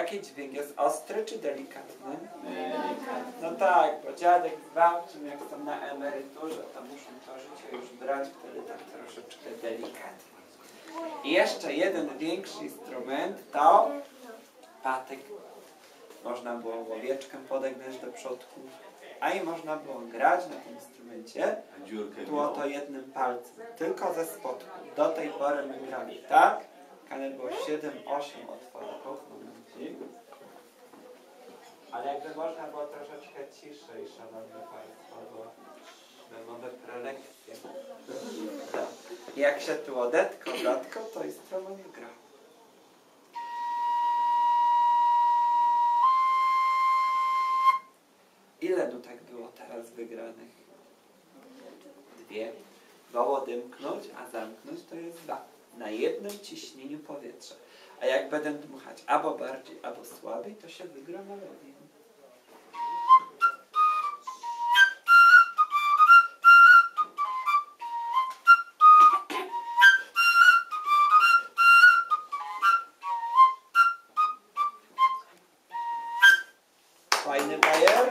Jaki dźwięk jest ostry czy delikatny? Delikatny. No tak, bo dziadek z babcią jak są na emeryturze, to muszą to życie już brać wtedy tak troszeczkę delikatnie. I jeszcze jeden większy instrument to patyk. Można było łowieczkę podegnać do przodku, a i można było grać na tym instrumencie było to jednym palcem, tylko ze spodku. Do tej pory my grali tak. Kane było 7-8 otworów. Ale jakby można było troszeczkę ciszej, szanowni państwo, bo my mamy prelekcje. I Jak się tu odetko, datko, to instrument gra. Ile nutek było teraz wygranych? Dwie. Woło dymknąć, a zamknąć to jest dwa. Na jednym ciśnieniu powietrza. A jak będę dmuchać albo bardziej, albo słabiej, to się wygra melodię. Fajny bajer?